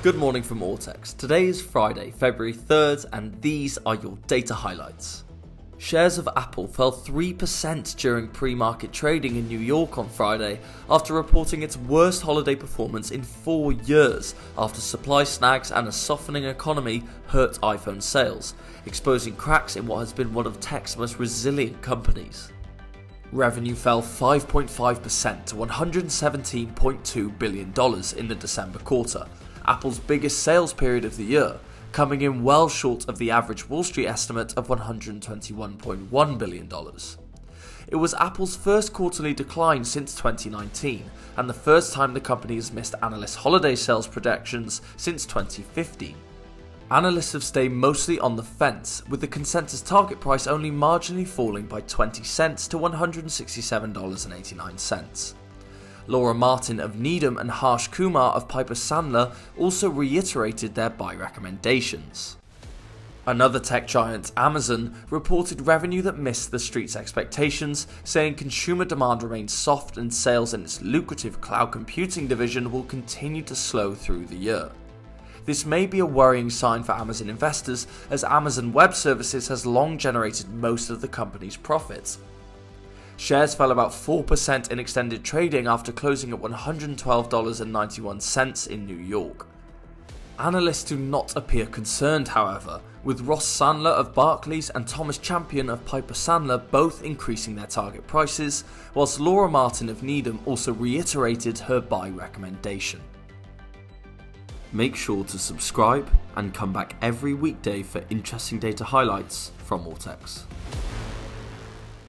Good morning from Ortex. Today is Friday, February 3rd, and these are your data highlights. Shares of Apple fell 3% during pre market trading in New York on Friday after reporting its worst holiday performance in four years after supply snags and a softening economy hurt iPhone sales, exposing cracks in what has been one of tech's most resilient companies. Revenue fell 5.5% to $117.2 billion in the December quarter, Apple's biggest sales period of the year, coming in well short of the average Wall Street estimate of $121.1 billion. It was Apple's first quarterly decline since 2019, and the first time the company has missed analyst holiday sales projections since 2015. Analysts have stayed mostly on the fence, with the consensus target price only marginally falling by 20 cents to $167.89. Laura Martin of Needham and Harsh Kumar of Piper Sandler also reiterated their buy recommendations. Another tech giant, Amazon, reported revenue that missed the street's expectations, saying consumer demand remains soft and sales in its lucrative cloud computing division will continue to slow through the year. This may be a worrying sign for Amazon investors, as Amazon Web Services has long generated most of the company's profits, Shares fell about 4% in extended trading after closing at $112.91 in New York. Analysts do not appear concerned, however, with Ross Sandler of Barclays and Thomas Champion of Piper Sandler both increasing their target prices, whilst Laura Martin of Needham also reiterated her buy recommendation. Make sure to subscribe and come back every weekday for interesting data highlights from Ortex.